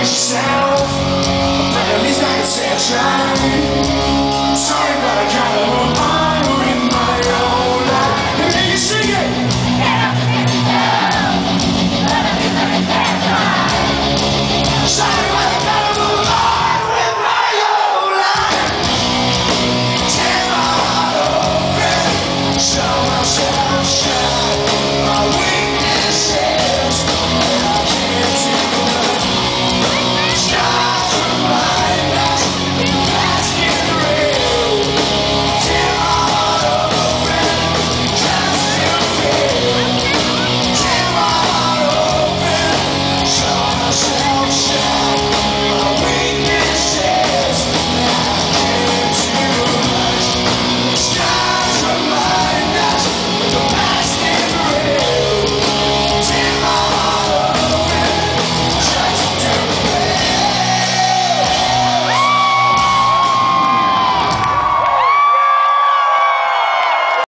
yourself, but at least I can say I tried.